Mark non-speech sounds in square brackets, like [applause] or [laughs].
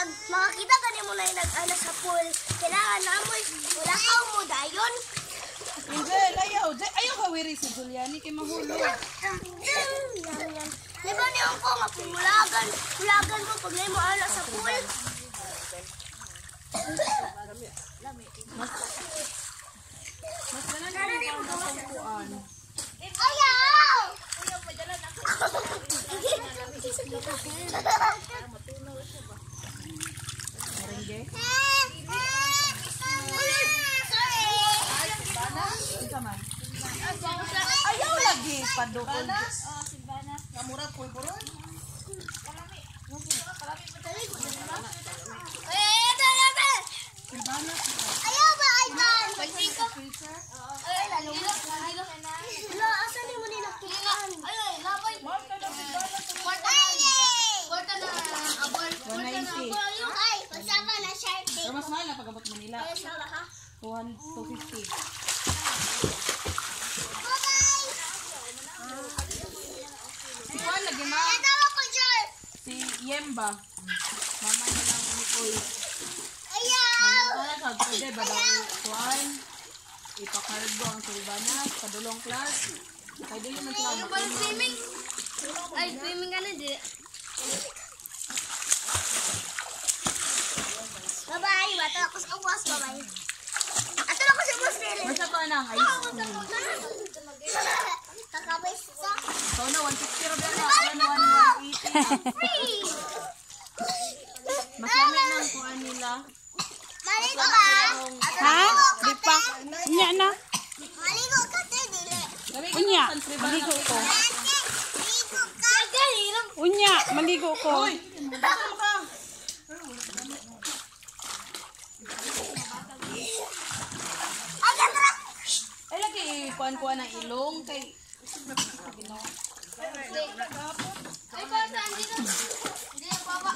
nag makakita ka mo na yung nag-ano sa pool. Kailangan na mo, wala ka mo dayon. Angel, ayaw. Ayaw ka wiri si Juliani kay mahulo. Di ba niyo ko mapulagan, pulagan ko pag mo ala sa pool. Mas ganan ka yung pang kuan. Ayaw! Merengue. [laughs] padukol. Kamura pulburon. Ayaw ba, Ivan? Ay, lalo mo. Wala, asan ni mo nilakitan? Ay, pasama na shark Pero tank. mas mahal na pagabot Manila. Ay, sawa ka. 250. Bye-bye! Si Juan lagi ma. Natawa ko, Jar. Si Yemba. Mama niya lang Nicole. Ayaw! Mga sa pwede ba daw Juan? Ipakargo ang Silvanas, padulong class. Kaya dili man sila makino. swimming? Ay, swimming ka na, di. Bye-bye. Bato ako sa uwas. Bye-bye. Ato ako sa nila. Basta ko na ang cream. Kakabay sa So na, 160 rin na. Na, 180. free. Mas lamig ng kuhan nila. Maligo ka. Ha? Di pa. Unya na. Maligo ka, te, dili. Unya. Maligo ko. Unya. Maligo ko. Uy! Ka? Ay, lagi kuhan-kuhan ng ilong kay... 没关系啊你这个你这个包包